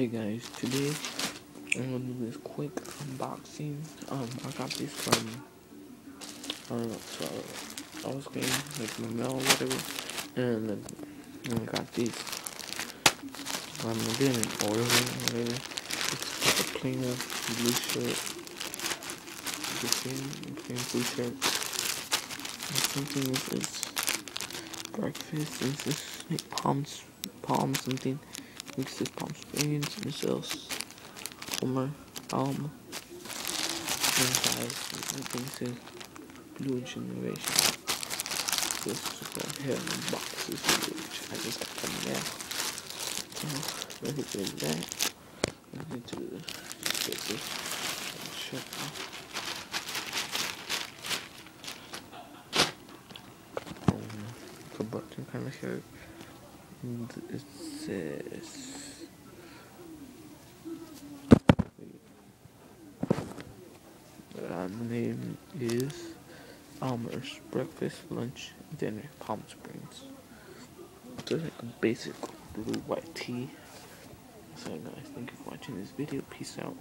Hey guys, today I'm gonna do this quick unboxing. Um, I got this from I don't know, so I was getting like my mail or whatever, and then I got these. I'm didn't order it whatever. It's like a plain blue shirt, the same plain blue shirt. And something is this breakfast. This is like palms, palm something. This Palm Springs, Michelle's, Homer, Alma, think this Blue Generation. This is what in boxes, which I just got there. So, let me get that. Let me do get this shut off. The button kind of shirt. It says uh, the name is Almer's Breakfast, Lunch, Dinner, Palm Springs. So like a basic blue white tee. So guys, thank you for watching this video. Peace out.